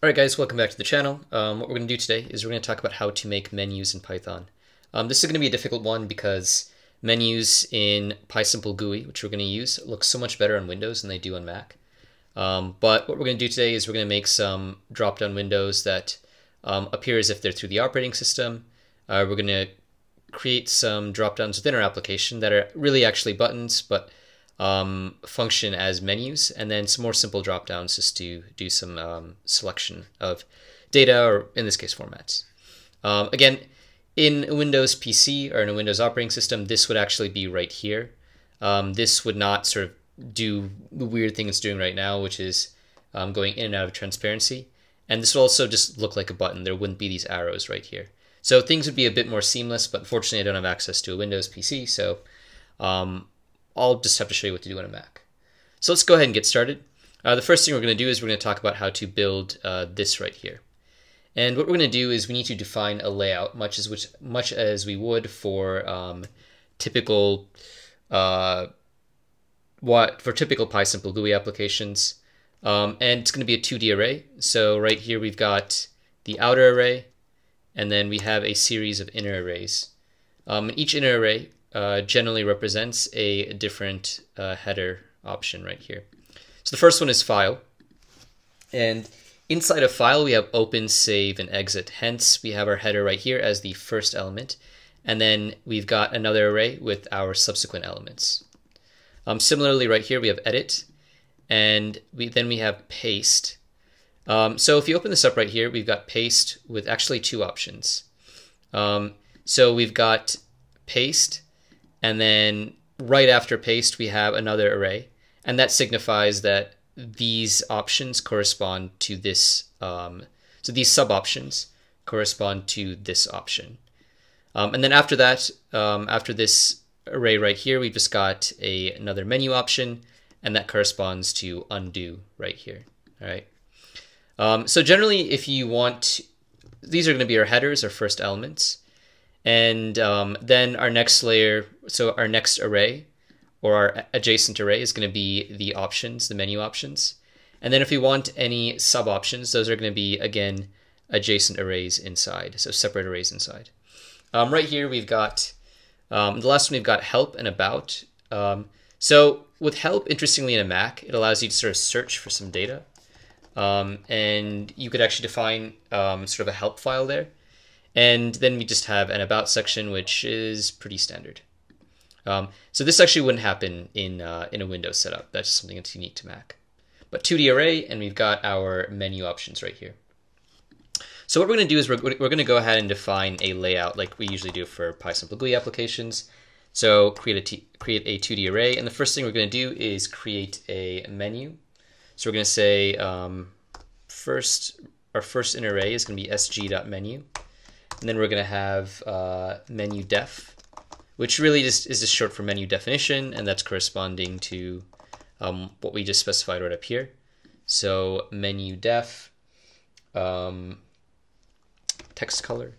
Alright guys, welcome back to the channel. Um, what we're going to do today is we're going to talk about how to make menus in Python. Um, this is going to be a difficult one because menus in PySimpleGUI, which we're going to use, look so much better on Windows than they do on Mac. Um, but what we're going to do today is we're going to make some drop-down windows that um, appear as if they're through the operating system. Uh, we're going to create some drop-downs within our application that are really actually buttons, but um, function as menus, and then some more simple drop downs just to do some um, selection of data, or in this case, formats. Um, again, in a Windows PC or in a Windows operating system, this would actually be right here. Um, this would not sort of do the weird thing it's doing right now, which is um, going in and out of transparency. And this would also just look like a button. There wouldn't be these arrows right here. So things would be a bit more seamless, but unfortunately I don't have access to a Windows PC, so um, I'll just have to show you what to do on a Mac. So let's go ahead and get started. Uh, the first thing we're going to do is we're going to talk about how to build uh, this right here. And what we're going to do is we need to define a layout, much as which much as we would for um, typical uh, what for typical PySimpleGUI applications. Um, and it's going to be a 2D array. So right here we've got the outer array, and then we have a series of inner arrays. Um, each inner array uh, generally represents a different uh, header option right here. So the first one is file. And inside a file, we have open, save, and exit. Hence, we have our header right here as the first element. And then we've got another array with our subsequent elements. Um, similarly, right here, we have edit. And we, then we have paste. Um, so if you open this up right here, we've got paste with actually two options. Um, so we've got paste and then right after paste, we have another array. And that signifies that these options correspond to this. Um, so these sub options correspond to this option. Um, and then after that, um, after this array right here, we've just got a, another menu option, and that corresponds to undo right here. All right. Um, so generally, if you want, these are going to be our headers, our first elements. And um, then our next layer, so our next array or our adjacent array is going to be the options, the menu options. And then if we want any sub options, those are going to be, again, adjacent arrays inside, so separate arrays inside. Um, right here, we've got, um, the last one we've got help and about. Um, so with help, interestingly in a Mac, it allows you to sort of search for some data. Um, and you could actually define um, sort of a help file there. And then we just have an about section, which is pretty standard. Um, so this actually wouldn't happen in, uh, in a Windows setup. That's something that's unique to Mac. But 2D array, and we've got our menu options right here. So what we're going to do is we're, we're going to go ahead and define a layout like we usually do for PySimpleGUI applications. So create a, t create a 2D array, and the first thing we're going to do is create a menu. So we're going to say um, first, our first inner array is going to be sg.menu. And then we're going to have uh, menu def, which really just is just short for menu definition, and that's corresponding to um, what we just specified right up here. So menu def um, text color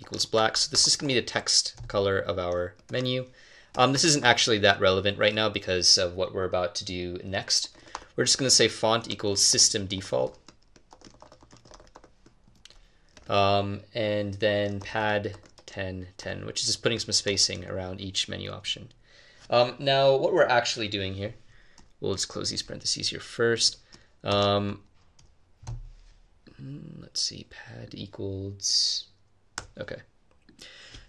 equals black. So this is going to be the text color of our menu. Um, this isn't actually that relevant right now because of what we're about to do next. We're just going to say font equals system default. Um, and then pad 10, 10, which is just putting some spacing around each menu option. Um, now, what we're actually doing here, we'll just close these parentheses here first. Um, hmm, let's see, pad equals, okay.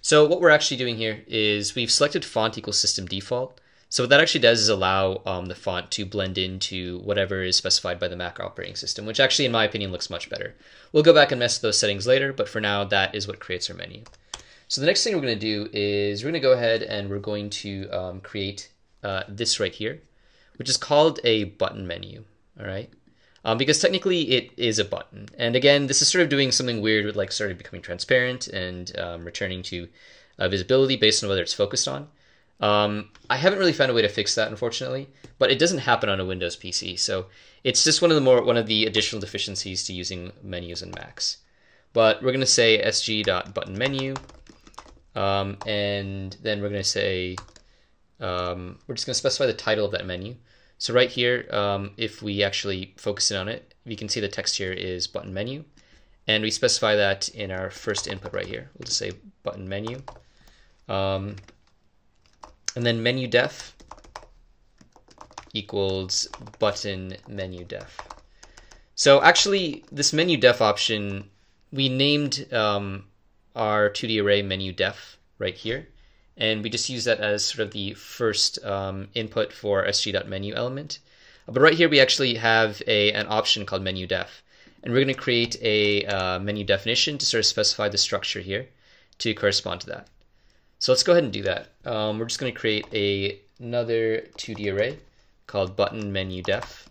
So what we're actually doing here is we've selected font equals system default. So what that actually does is allow um, the font to blend into whatever is specified by the Mac operating system, which actually, in my opinion, looks much better. We'll go back and mess with those settings later, but for now, that is what creates our menu. So the next thing we're going to do is we're going to go ahead and we're going to um, create uh, this right here, which is called a button menu, all right? Um, because technically it is a button. And again, this is sort of doing something weird with like sort of becoming transparent and um, returning to uh, visibility based on whether it's focused on. Um, I haven't really found a way to fix that, unfortunately, but it doesn't happen on a Windows PC. So it's just one of the more one of the additional deficiencies to using menus in Macs. But we're going to say sg.button menu, um, and then we're going to say um, we're just going to specify the title of that menu. So right here, um, if we actually focus in on it, we can see the text here is button menu. And we specify that in our first input right here. We'll just say button menu. Um, and then menu def equals button menu def. So actually, this menu def option, we named um, our 2D array menu def right here. And we just use that as sort of the first um, input for sg.menu element. But right here, we actually have a, an option called menu def. And we're going to create a uh, menu definition to sort of specify the structure here to correspond to that. So let's go ahead and do that. Um, we're just going to create a, another 2D array called button menu def.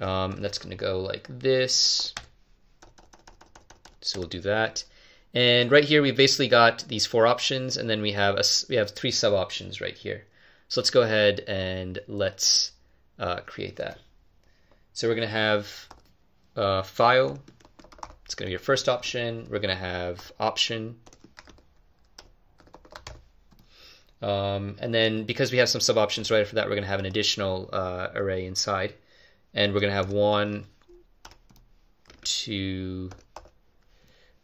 Um, that's going to go like this. So we'll do that. And right here, we've basically got these four options, and then we have a, we have three sub options right here. So let's go ahead and let's uh, create that. So we're going to have uh, file. It's going to be your first option. We're going to have option. Um, and then because we have some sub options right after that, we're going to have an additional uh, array inside. And we're going to have one, two,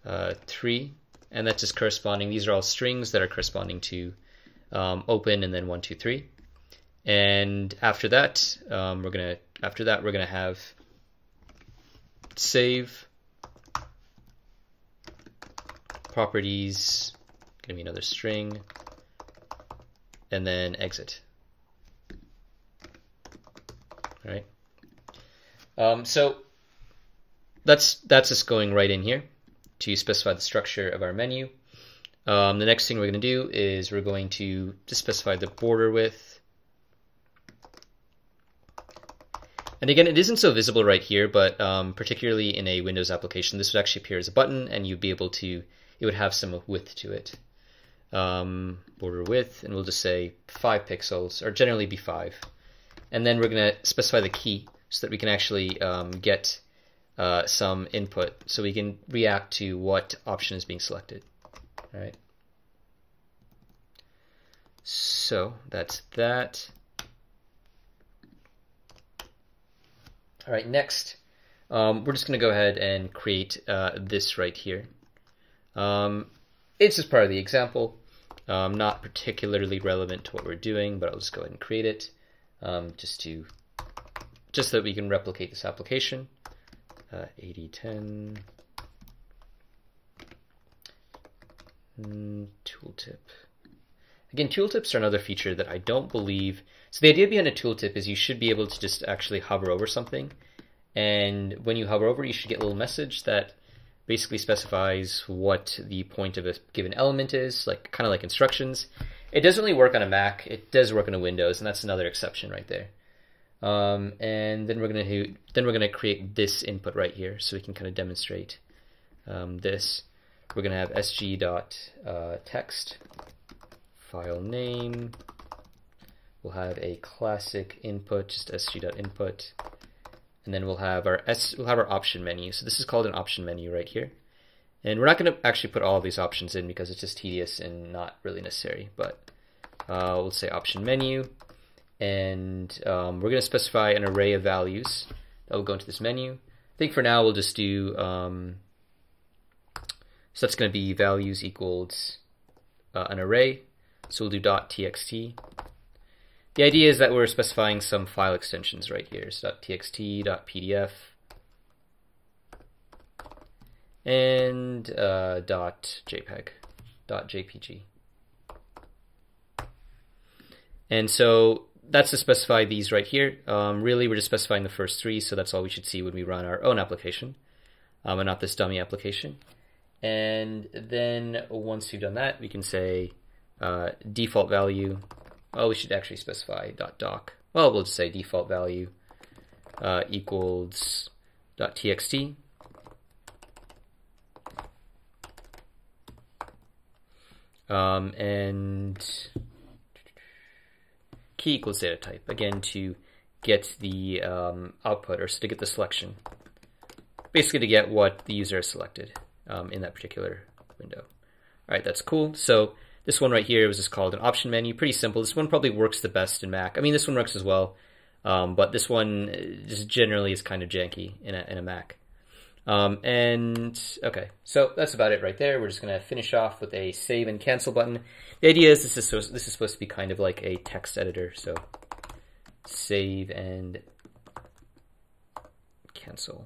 uh, three, and that's just corresponding. These are all strings that are corresponding to um, open and then one, two, three. And after that, um, we're gonna after that we're gonna have save properties, gonna be another string, and then exit. All right. Um, so that's that's just going right in here to specify the structure of our menu. Um, the next thing we're going to do is we're going to just specify the border width. And again, it isn't so visible right here, but um, particularly in a Windows application, this would actually appear as a button, and you'd be able to, it would have some width to it. Um, border width, and we'll just say 5 pixels, or generally be 5. And then we're going to specify the key so that we can actually um, get uh, some input so we can react to what option is being selected. All right. So that's that. All right, next, um, we're just going to go ahead and create uh, this right here. Um, it's just part of the example, um, not particularly relevant to what we're doing, but I'll just go ahead and create it um, just to just so that we can replicate this application uh, 8010 mm, tooltip. Again, tooltips are another feature that I don't believe. So the idea behind a tooltip is you should be able to just actually hover over something. And when you hover over, you should get a little message that basically specifies what the point of a given element is, like kind of like instructions. It doesn't really work on a Mac. It does work on a Windows, and that's another exception right there. Um, and then we're gonna then we're gonna create this input right here, so we can kind of demonstrate um, this. We're gonna have sg dot uh, text file name. We'll have a classic input, just sg dot input, and then we'll have our s we'll have our option menu. So this is called an option menu right here. And we're not going to actually put all these options in because it's just tedious and not really necessary. But uh, we'll say option menu and um, we're going to specify an array of values that will go into this menu. I think for now we'll just do, um, so that's going to be values equals uh, an array, so we'll do dot .txt. The idea is that we're specifying some file extensions right here, so .txt, .pdf, and uh, .jpeg, .jpg. And so that's to specify these right here. Um, really, we're just specifying the first three, so that's all we should see when we run our own application, um, and not this dummy application. And then once we've done that, we can say uh, default value. Oh, we should actually specify .doc. Well, we'll just say default value uh, equals .txt. Um, and key equals data type, again, to get the um, output, or to get the selection. Basically to get what the user has selected um, in that particular window. All right, that's cool. So this one right here was just called an option menu. Pretty simple. This one probably works the best in Mac. I mean, this one works as well, Um, but this one just generally is kind of janky in a, in a Mac. Um, and okay, so that's about it right there. We're just gonna finish off with a save and cancel button. The idea is this is supposed, this is supposed to be kind of like a text editor. So save and cancel.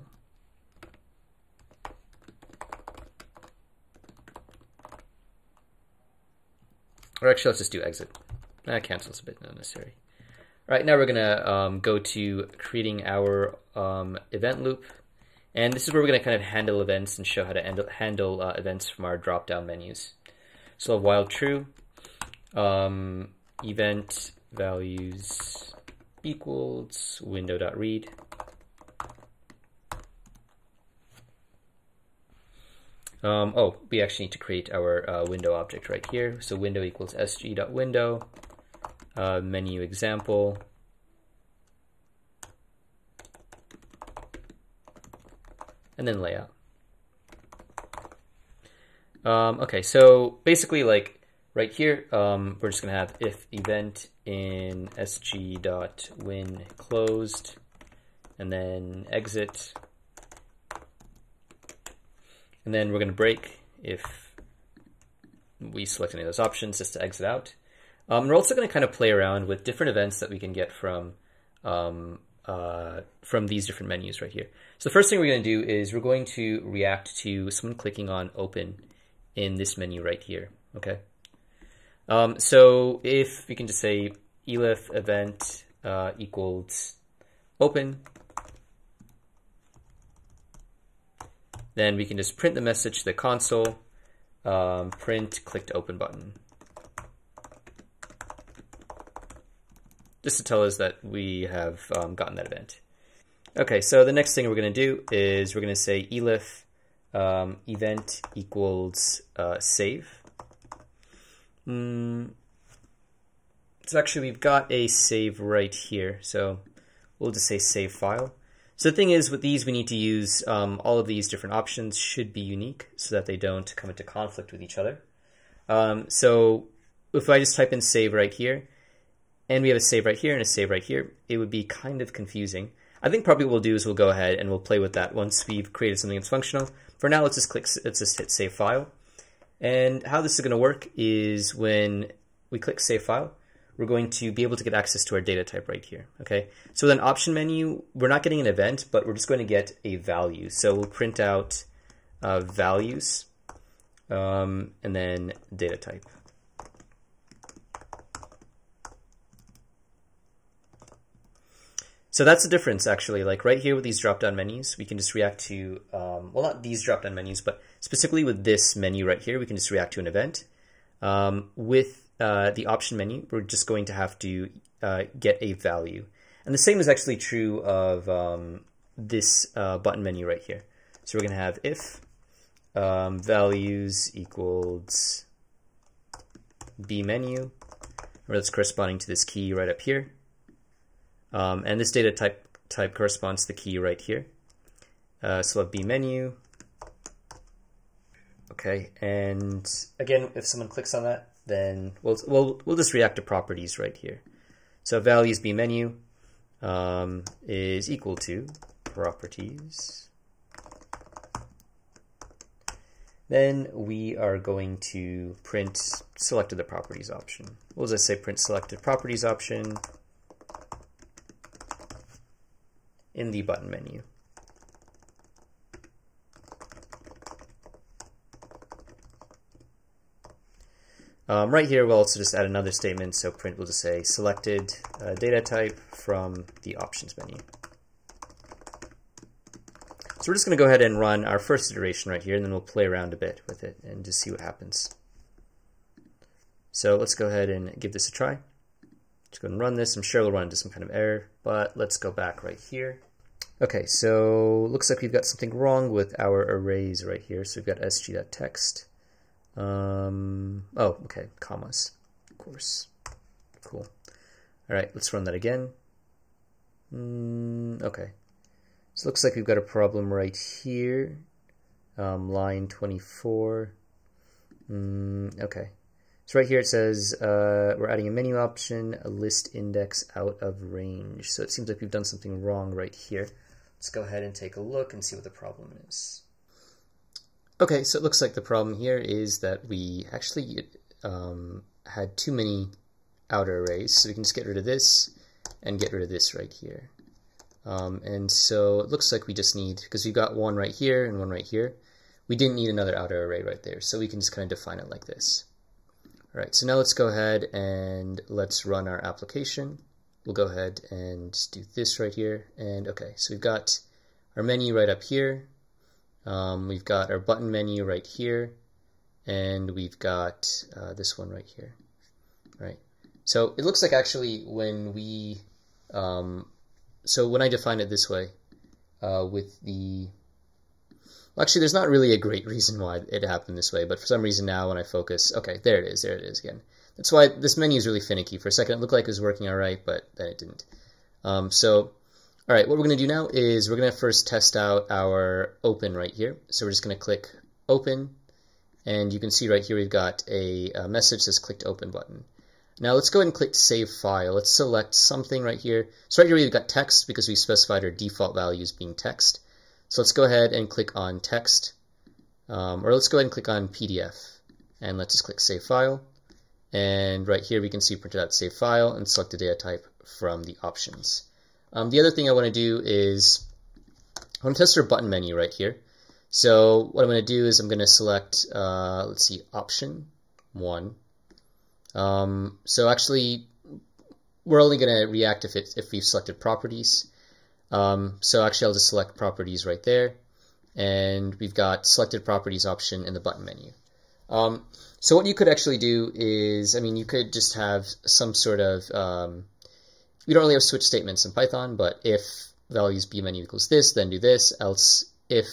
Or actually, let's just do exit. That cancel's a bit unnecessary. All right, now we're gonna um, go to creating our um, event loop. And this is where we're gonna kind of handle events and show how to handle uh, events from our drop-down menus. So while true, um, event values equals window.read. Um, oh, we actually need to create our uh, window object right here. So window equals sg.window uh, menu example. And then layout. Um, okay, so basically like right here, um, we're just gonna have if event in sg.win closed and then exit. And then we're gonna break if we select any of those options just to exit out. Um, we're also going to kind of play around with different events that we can get from um, uh, from these different menus right here. So the first thing we're going to do is we're going to react to someone clicking on open in this menu right here. Okay. Um, so if we can just say elif event uh, equals open, then we can just print the message to the console, um, print click to open button. just to tell us that we have um, gotten that event. Okay, so the next thing we're going to do is we're going to say elif um, event equals uh, save. Mm, so actually we've got a save right here, so we'll just say save file. So the thing is, with these, we need to use um, all of these different options should be unique so that they don't come into conflict with each other. Um, so if I just type in save right here, and we have a save right here and a save right here, it would be kind of confusing. I think probably what we'll do is we'll go ahead and we'll play with that once we've created something that's functional. For now, let's just click, let's just hit save file. And how this is going to work is when we click save file, we're going to be able to get access to our data type right here. Okay, so with an option menu, we're not getting an event, but we're just going to get a value. So we'll print out uh, values um, and then data type. So that's the difference, actually. Like right here with these drop-down menus, we can just react to, um, well, not these drop-down menus, but specifically with this menu right here, we can just react to an event. Um, with uh, the option menu, we're just going to have to uh, get a value. And the same is actually true of um, this uh, button menu right here. So we're going to have if um, values equals b menu, where that's corresponding to this key right up here. Um, and this data type type corresponds to the key right here. Uh, so a B menu. Okay, and again, if someone clicks on that, then we'll we'll we'll just react to properties right here. So values B menu um, is equal to properties. Then we are going to print selected the properties option. We'll just say print selected properties option in the button menu. Um, right here, we'll also just add another statement. So print will just say selected uh, data type from the options menu. So we're just going to go ahead and run our first iteration right here, and then we'll play around a bit with it and just see what happens. So let's go ahead and give this a try. Let's go and run this. I'm sure it'll run into some kind of error, but let's go back right here. Okay, so looks like we've got something wrong with our arrays right here. So we've got sg.text. Um, oh, okay, commas, of course. Cool. All right, let's run that again. Mm, okay, so looks like we've got a problem right here. Um, line 24. Mm, okay, So right here it says uh, we're adding a menu option, a list index out of range. So it seems like we've done something wrong right here. Let's go ahead and take a look and see what the problem is. Okay, so it looks like the problem here is that we actually um, had too many outer arrays. So we can just get rid of this and get rid of this right here. Um, and so it looks like we just need, because we've got one right here and one right here, we didn't need another outer array right there. So we can just kind of define it like this. All right, so now let's go ahead and let's run our application. We'll go ahead and do this right here. And okay, so we've got our menu right up here. Um, we've got our button menu right here. And we've got uh, this one right here. Right. So it looks like actually when we, um, so when I define it this way, uh, with the, well, actually there's not really a great reason why it happened this way, but for some reason now when I focus, okay, there it is, there it is again. That's why this menu is really finicky. For a second it looked like it was working all right, but then it didn't. Um, so, all right, what we're going to do now is we're going to first test out our open right here. So we're just going to click open, and you can see right here we've got a, a message that says clicked open button. Now let's go ahead and click Save File. Let's select something right here. So right here we've got text because we specified our default values being text. So let's go ahead and click on text, um, or let's go ahead and click on PDF, and let's just click Save File. And right here we can see printed out Save File and select a data type from the options. Um, the other thing I want to do is I want to test our button menu right here. So what I'm going to do is I'm going to select, uh, let's see, option 1 um, so actually, we're only going to react if, it, if we've selected properties. Um, so actually, I'll just select properties right there. And we've got selected properties option in the button menu. Um, so what you could actually do is, I mean, you could just have some sort of, um, we don't really have switch statements in Python, but if values b menu equals this, then do this, else if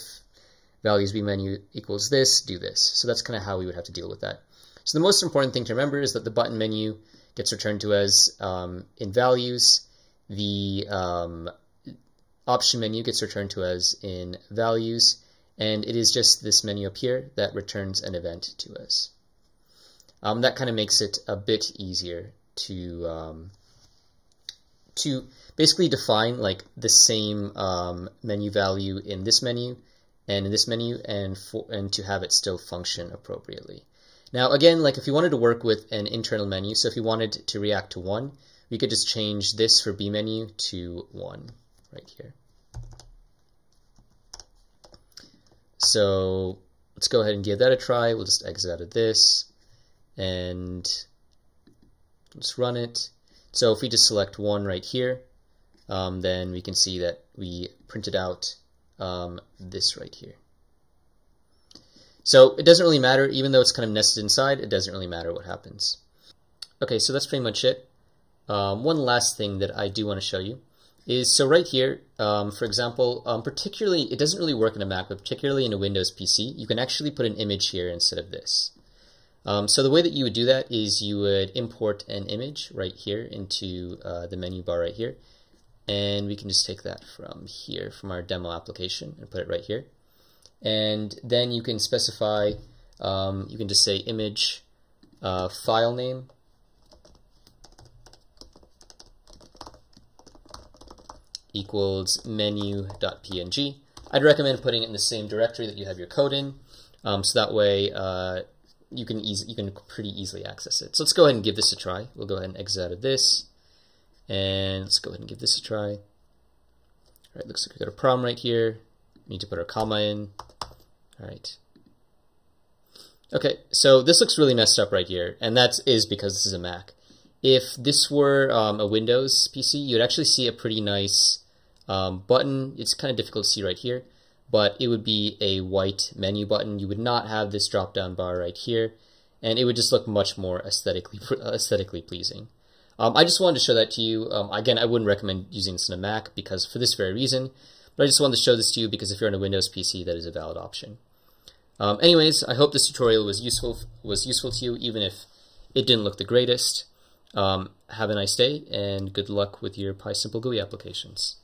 values b menu equals this, do this. So that's kind of how we would have to deal with that. So the most important thing to remember is that the button menu gets returned to us um, in values. The um, option menu gets returned to us in values. And it is just this menu up here that returns an event to us. Um, that kind of makes it a bit easier to um, to basically define like the same um, menu value in this menu and in this menu and for, and to have it still function appropriately. Now, again, like if you wanted to work with an internal menu, so if you wanted to react to 1, we could just change this for B menu to 1 right here. So let's go ahead and give that a try. We'll just exit out of this and let's run it. So if we just select 1 right here, um, then we can see that we printed out um, this right here. So it doesn't really matter, even though it's kind of nested inside, it doesn't really matter what happens. Okay, so that's pretty much it. Um, one last thing that I do want to show you is, so right here, um, for example, um, particularly, it doesn't really work in a Mac, but particularly in a Windows PC, you can actually put an image here instead of this. Um, so the way that you would do that is you would import an image right here into uh, the menu bar right here, and we can just take that from here, from our demo application, and put it right here. And then you can specify, um, you can just say image uh, file name. Equals menu.png. I'd recommend putting it in the same directory that you have your code in, um, so that way uh, you can easy, you can pretty easily access it. So let's go ahead and give this a try. We'll go ahead and exit out of this, and let's go ahead and give this a try. All right, looks like we got a problem right here. We need to put our comma in. All right. Okay, so this looks really messed up right here, and that is because this is a Mac. If this were um, a Windows PC, you'd actually see a pretty nice um, button. It's kind of difficult to see right here, but it would be a white menu button. You would not have this drop-down bar right here, and it would just look much more aesthetically aesthetically pleasing. Um, I just wanted to show that to you. Um, again, I wouldn't recommend using this in a Mac because for this very reason, but I just wanted to show this to you because if you're on a Windows PC, that is a valid option. Um, anyways, I hope this tutorial was useful was useful to you, even if it didn't look the greatest. Um, have a nice day, and good luck with your PySimpleGUI applications.